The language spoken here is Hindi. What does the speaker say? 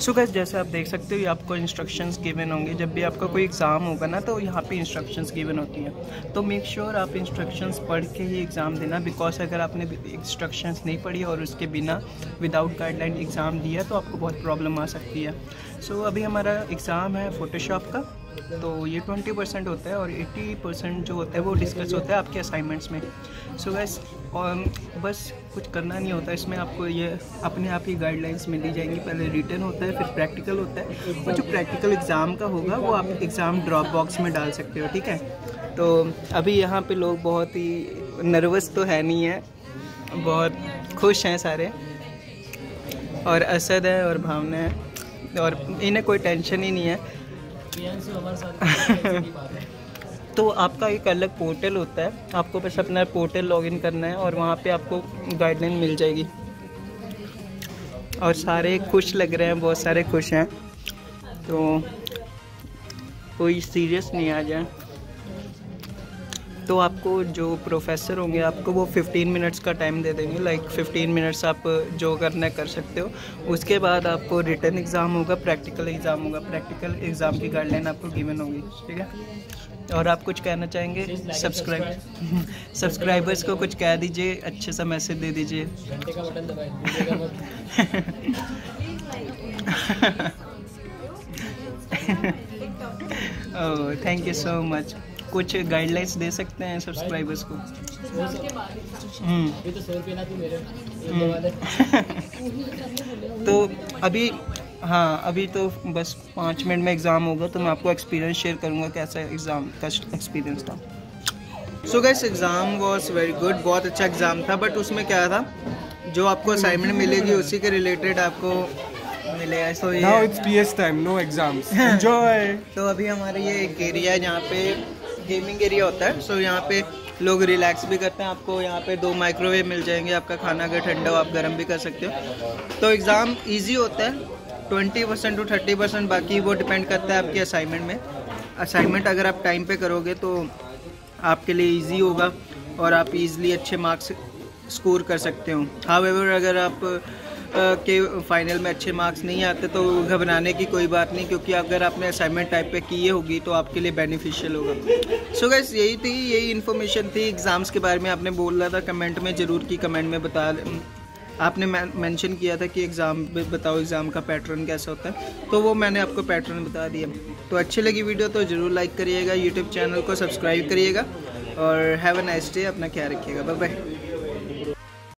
सो गैस जैसे आप देख सकते हो ये आपको इंस्ट्रक्शंस गिवन होंगे। जब भी आपका कोई एग्ज़ाम होगा ना तो यहाँ पे इंस्ट्रक्शंस गिवन होती हैं। तो मेक श्योर sure आप इंस्ट्रक्शंस पढ़ के ही एग्ज़ाम देना बिकॉज़ अगर आपने इंस्ट्रक्शंस नहीं पढ़ी और उसके बिना विदाउट गाइडलाइन एग्ज़ाम दिया तो आपको बहुत प्रॉब्लम आ सकती है। सो so, अभी हमारा एग्ज़ाम है फ़ोटोशॉप का। तो ये ट्वेंटी परसेंट होता है और एट्टी परसेंट जो होता है वो डिस्कस होता है आपके असाइनमेंट्स में। सो so गैस बस कुछ करना नहीं होता, इसमें आपको ये अपने आप ही गाइडलाइंस मिल जाएँगी। पहले रिटर्न होता है, फिर प्रैक्टिकल होता है। और जो प्रैक्टिकल एग्ज़ाम का होगा, वो आप एग्ज़ाम ड्रॉप बॉक्स में डाल सकते हो, ठीक है? तो अभी यहाँ पे लोग बहुत ही नर्वस तो है नहीं है। बहुत खुश हैं सारे। और असद है और भावना है। और इन्हें कोई टेंशन ही नहीं है। तो आपका एक अलग पोर्टल होता है। आपको बस अपना पोर्टल लॉगिन करना है और वहाँ पे आपको गाइडलाइन मिल जाएगी। और सारे खुश लग रहे हैं, बहुत सारे खुश हैं। तो कोई सीरियस नहीं आ जाए तो आपको जो प्रोफेसर होंगे, आपको वो 15 मिनट्स का टाइम दे देंगे। लाइक like 15 मिनट्स आप जो करना कर सकते हो। उसके बाद आपको रिटर्न एग्ज़ाम होगा प्रैक्टिकल एग्ज़ाम होगा। प्रैक्टिकल एग्ज़ाम की गाइडलाइन आपको गिवन होगी, ठीक है? और आप कुछ कहना चाहेंगे? सब्सक्राइब सब्सक्राइबर्स को कुछ कह दीजिए, अच्छे सा मैसेज दे दीजिए। थैंक यू सो मच कुछ गाइडलाइंस दे सकते हैं सब्सक्राइबर्स को? हम्म। तो अभी हाँ अभी तो बस पाँच मिनट में एग्ज़ाम होगा तो मैं आपको एक्सपीरियंस शेयर करूँगा कैसा एग्ज़ाम का एक्सपीरियंस था। So guys exam was very good बहुत अच्छा एग्ज़ाम था बट उसमें क्या था? जो आपको असाइनमेंट मिलेगी उसी के रिलेटेड आपको मिलेगा सो ये now it's PS time no exams enjoy तो अभी हमारे ये एक एरिया है जहाँ पे गेमिंग एरिया होता है सो यहाँ पे लोग रिलैक्स भी करते हैं, आपको यहाँ पे दो माइक्रोवेव मिल जाएँगे, आपका खाना अगर ठंडा हो, आप गर्म भी कर सकते हो। तो एग्ज़ाम ईजी होता है twenty percent to thirty percent बाकी वो डिपेंड करता है आपके असाइनमेंट में। असाइनमेंट अगर आप टाइम पे करोगे तो आपके लिए ईजी होगा और आप ईज़िली अच्छे मार्क्स स्कोर कर सकते हो। हाँ अगर आप के फाइनल में अच्छे मार्क्स नहीं आते तो घबराने की कोई बात नहीं, क्योंकि अगर आपने असाइनमेंट टाइप पे की होगी तो आपके लिए बेनिफिशियल होगा। सो so गैस यही थी, यही इन्फॉर्मेशन थी एग्ज़ाम्स के बारे में। आपने बोल रहा था कमेंट में ज़रूर की कमेंट में बता आपने मेंशन किया था कि एग्ज़ाम बताओ एग्ज़ाम का पैटर्न कैसा होता है। तो वो मैंने आपको पैटर्न बता दिया। तो अच्छी लगी वीडियो तो ज़रूर लाइक करिएगा यूट्यूब चैनल को सब्सक्राइब करिएगा। और हैव अ नाइस डे अपना ख्याल रखिएगा। Bye bye